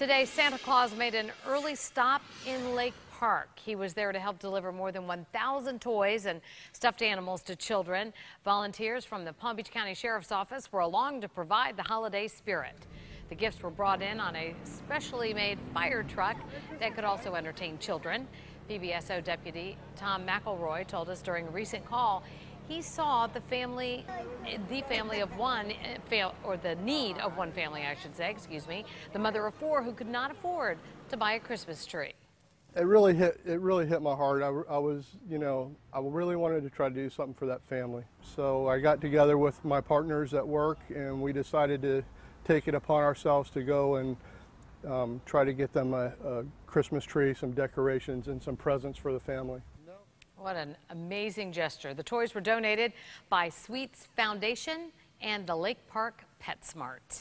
Today, Santa Claus made an early stop in Lake Park. He was there to help deliver more than 1,000 toys and stuffed animals to children. Volunteers from the Palm Beach County Sheriff's Office were along to provide the holiday spirit. The gifts were brought in on a specially made fire truck that could also entertain children. PBSO Deputy Tom McElroy told us during a recent call he saw the family, the family of one, or the need of one family, I should say, excuse me, the mother of four who could not afford to buy a Christmas tree. It really hit. It really hit my heart. I, I was, you know, I really wanted to try to do something for that family. So I got together with my partners at work, and we decided to take it upon ourselves to go and um, try to get them a, a Christmas tree, some decorations, and some presents for the family. What an amazing gesture. The toys were donated by Sweets Foundation and the Lake Park PetSmart.